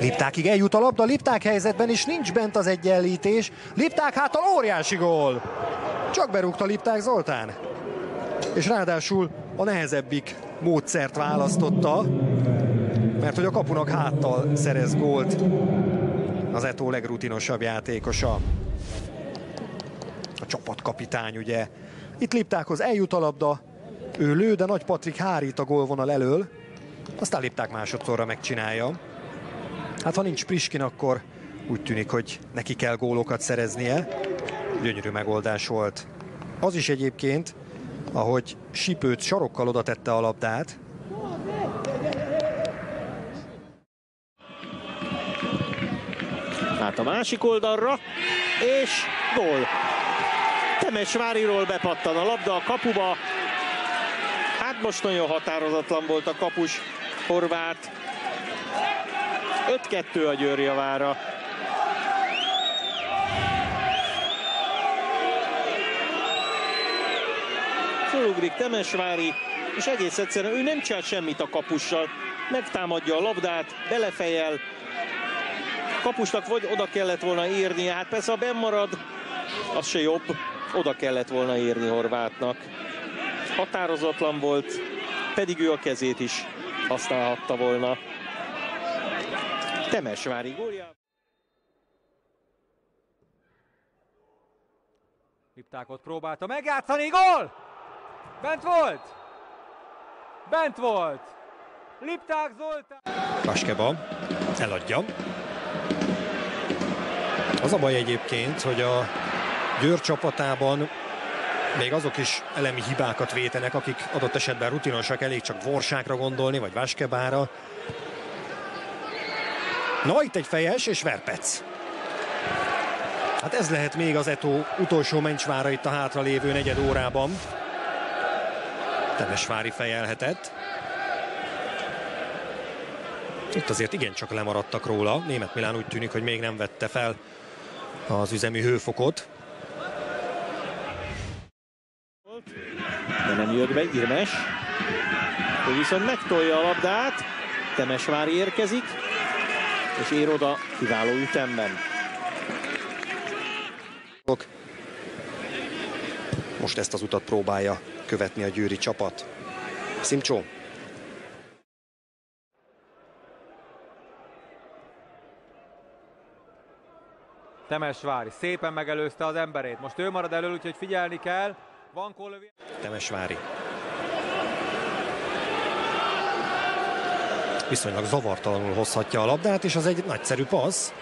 Liptákig eljut a labda, Lipták helyzetben is nincs bent az egyenlítés. Lipták hátal óriási gól. Csak berúgta Lipták Zoltán. És ráadásul a nehezebbik módszert választotta, mert hogy a kapunak háttal szerez gólt az Eto legrutinosabb játékosa. A csapatkapitány ugye. Itt Liptákhoz eljut a labda, ő lő, de Nagy Patrik hárít a gólvonal elől. Aztán Lipták másodszorra megcsinálja. Hát ha nincs Priskin, akkor úgy tűnik, hogy neki kell gólokat szereznie. Gyönyörű megoldás volt. Az is egyébként, ahogy Sipőt sarokkal oda tette a labdát. Hát a másik oldalra, és gól. Temesváriról bepattan a labda a kapuba. Hát most nagyon határozatlan volt a kapus Horvát. 5-2 a Győr javára. Fölugrik Temesvári, és egész egyszerűen ő nem csinált semmit a kapussal. Megtámadja a labdát, belefejel. Kapusnak vagy oda kellett volna írni, hát persze ha benn marad, az se jobb. Oda kellett volna írni Horvátnak. Határozatlan volt, pedig ő a kezét is használhatta volna. Temesvári gólja. Liptákot próbálta megjátszani, gól! Bent volt! Bent volt! Lipták Zoltán! Vaskeba eladja. Az a baj egyébként, hogy a Győr csapatában még azok is elemi hibákat vétenek, akik adott esetben rutinosak, elég csak Vorsákra gondolni, vagy Vaskebára. Na, itt egy fejes és Verpec. Hát ez lehet még az Eto utolsó mencsvára itt a hátralévő negyed órában. Temesvári fejelhetett. Itt azért igencsak lemaradtak róla. Német Milán úgy tűnik, hogy még nem vette fel az üzemi hőfokot. De nem jött be, Irmes. Ő viszont megtolja a labdát. Temesvári érkezik, és ér oda kiváló ütemben. Most ezt az utat próbálja követni a győri csapat. Szimcsó. Temesvári szépen megelőzte az emberét. Most ő marad elől, úgyhogy figyelni kell. Van Kólövi. Temesvári. Viszonylag zavartalanul hozhatja a labdát, és az egy nagyszerű passz.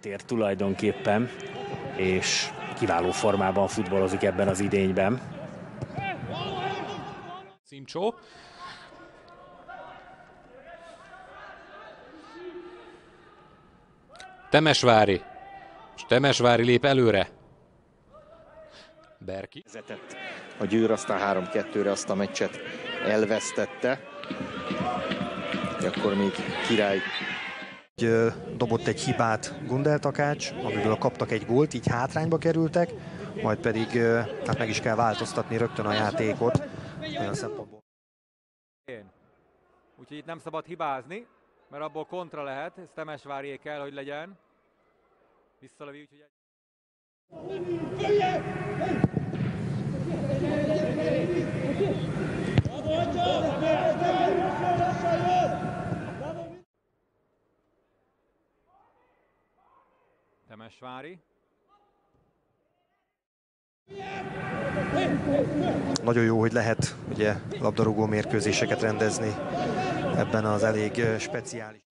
Tér tulajdonképpen, és kiváló formában futballozik ebben az idényben. Szimcsó. Temesvári. És Temesvári lép előre. Berki. A Győr, aztán 3-2-re azt a meccset elvesztette. Akkor még király Dobott egy hibát Gundel Takács, amiből kaptak egy gólt, így hátrányba kerültek, majd pedig hát meg is kell változtatni rögtön a játékot. Olyan szempontból. Úgyhogy itt nem szabad hibázni, mert abból kontra lehet. Ez Temesvárié kell, hogy legyen. Visszalövi, úgyhogy... Temesvári. Nagyon jó, hogy lehet ugye labdarúgó mérkőzéseket rendezni ebben az elég speciális.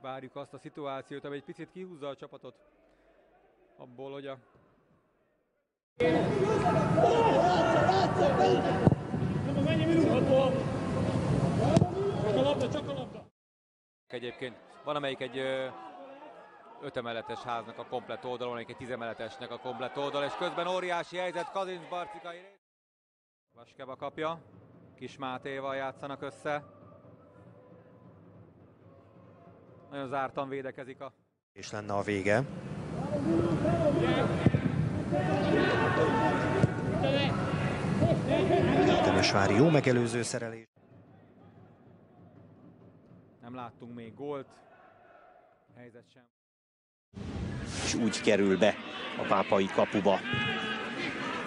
Várjuk azt a szituációt, ami egy picit kihúzza a csapatot abból, hogy a Egyébként van amelyik egy ötemeletes háznak a komplet oldalon, egy tizemeletesnek a komplet oldal, és közben óriási helyzet Kazinc Barcikai. Vaskeva kapja, Kis Mátéval játszanak össze. Nagyon zártan védekezik a És lenne a vége. Temesvári jó megelőző szerelés. nem Nem láttunk még gólt. Helyzet sem. És úgy kerül be a pápai kapuba.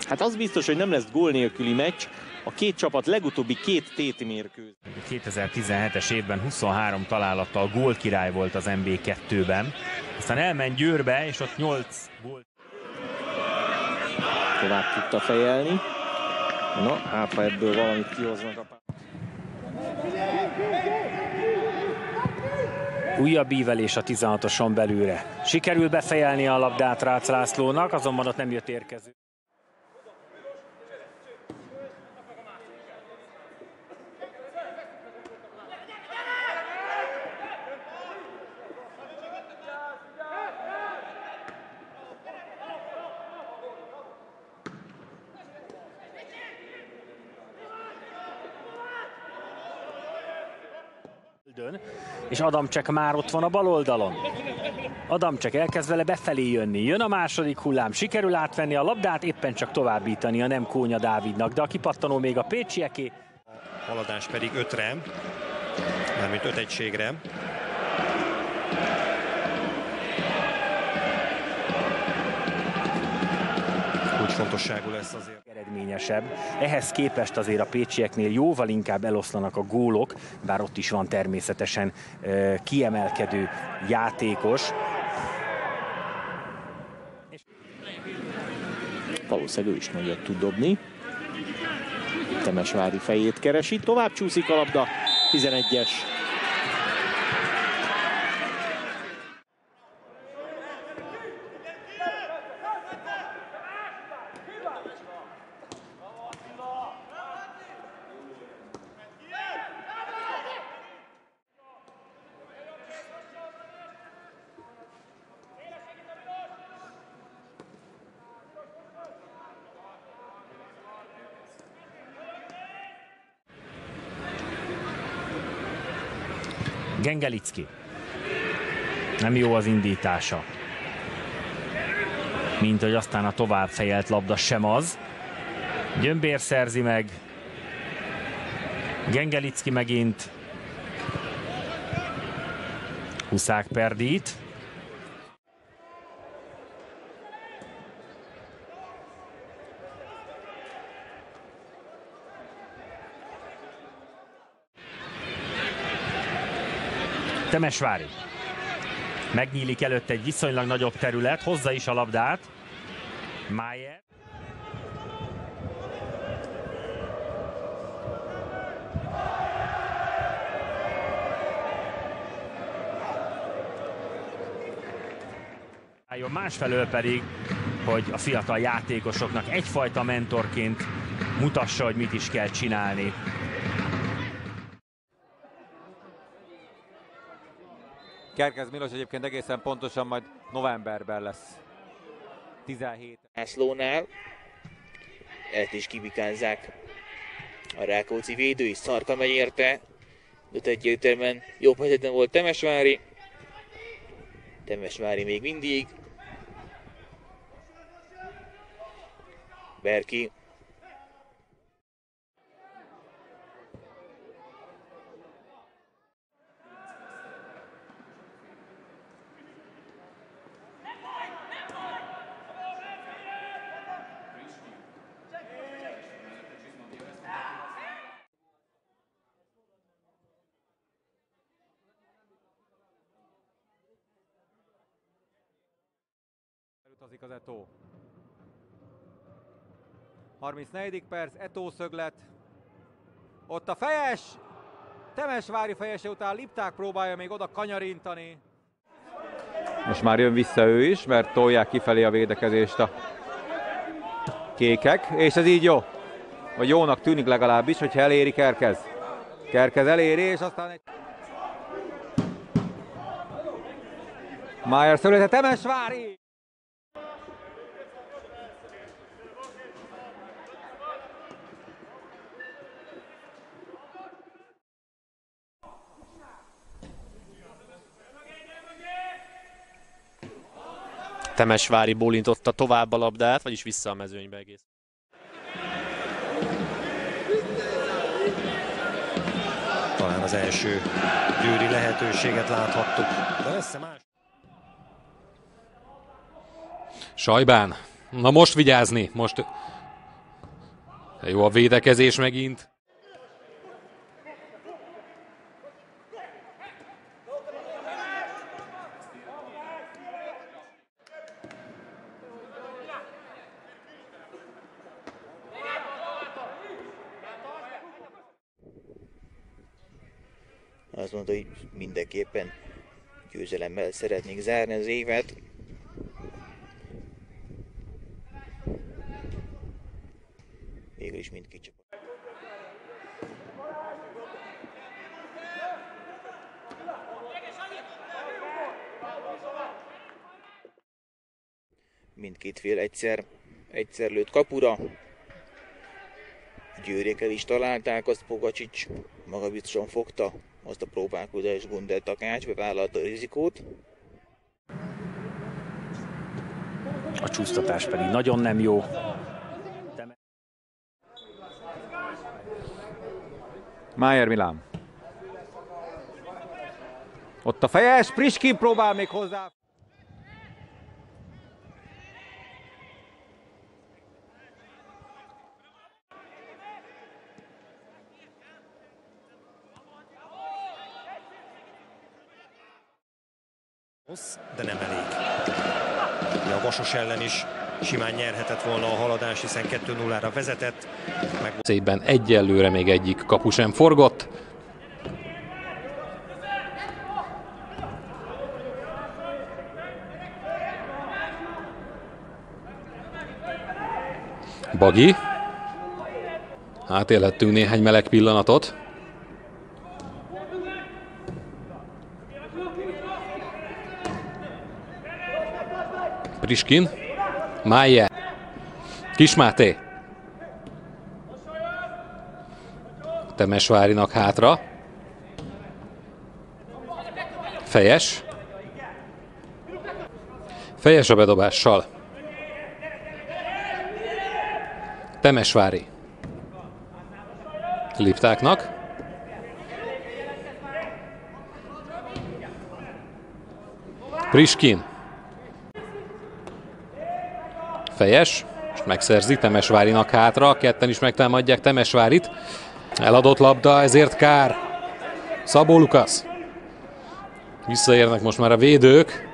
Hát az biztos, hogy nem lesz gól nélküli meccs. A két csapat legutóbbi két téti mérkőz. 2017-es évben 23 találattal gólkirály volt az MB2-ben. Aztán elment Győrbe, és ott 8 gólt. Tovább tudta fejelni. Na, hát ha ebből valamit kihoznak a Újabb ívelés a 16-oson belőle. Sikerül befejelni a labdát Rácz Lászlónak, azonban ott nem jött érkező. És Adamcsek már ott van a bal oldalon. Adamcsek elkezd vele befelé jönni. Jön a második hullám, sikerül átvenni a labdát, éppen csak továbbítani a nem Kónya Dávidnak, de a kipattanó még a Pécsieké. Haladás pedig ötre, mármint öt egységre. Kulcsfontosságú lesz azért. eredményesebb. Ehhez képest azért a pécsieknél jóval inkább eloszlanak a gólok, bár ott is van természetesen kiemelkedő játékos. Valószínűleg ő is nagyot tud dobni. Temesvári fejét keresi, tovább csúszik a labda. 11-es. Gengelicki. Nem jó az indítása. Mint hogy aztán a tovább fejelt labda sem az. Gyömbér szerzi meg. Gengelicki megint. Huszák perdít. Temesvári. Megnyílik előtt egy viszonylag nagyobb terület, hozza is a labdát. Mayer. Másfelől pedig, hogy a fiatal játékosoknak egyfajta mentorként mutassa, hogy mit is kell csinálni. Kerkez Milos egyébként egészen pontosan majd novemberben lesz. 17. Lászlónál. Ezt is kibikázzák a Rákóczi védői. Szarka megy érte. De egyértelműen jobb helyzetben volt Temesvári. Temesvári még mindig. Berki. Utazik az Eto. 34. perc, Eto szöglet. Ott a fejes! Temesvári fejese után Lipták próbálja még oda kanyarintani. Most már jön vissza ő is, mert tolják kifelé a védekezést a kékek, és ez így jó. Vagy jónak tűnik legalábbis, hogyha eléri Kerkez. Kerkez eléri, és aztán egy... Májer szöglete, Temesvári! Temesvári bólintotta tovább a labdát, vagyis vissza a mezőnybe egész. Talán az első győri lehetőséget láthattuk. De lesz más? Sajbán. Na most vigyázni. Most jó a védekezés megint. Azt mondta, hogy mindenképpen győzelemmel szeretnék zárni az évet. Végül is mindkét csapat. Mindkét fél egyszer, egyszer lőtt kapura. Győrékel is találták, azt Pogacsics magabiztosan fogta azt a próbálkozást Gundel Takács, bevállalta a rizikót. A csúsztatás pedig nagyon nem jó. Májer Milán. Ott a fejes, Priskin próbál még hozzá. Rossz, de nem elég. A Vasos ellen is simán nyerhetett volna a haladás, hiszen 2-0-ra vezetett. Meg Szépen egyelőre még egyik kapu sem forgott. Bagi. Átélhettünk néhány meleg pillanatot. Priskin. Májer. Kismáté. Temesvárinak hátra. Fejes. Fejes a bedobással. Temesvári. Liptáknak. Priskin. Fejes. Most megszerzi Temesvárinak hátra. Ketten is megtámadják Temesvárit. Eladott labda, ezért kár. Szabó Lukasz. Visszaérnek most már a védők.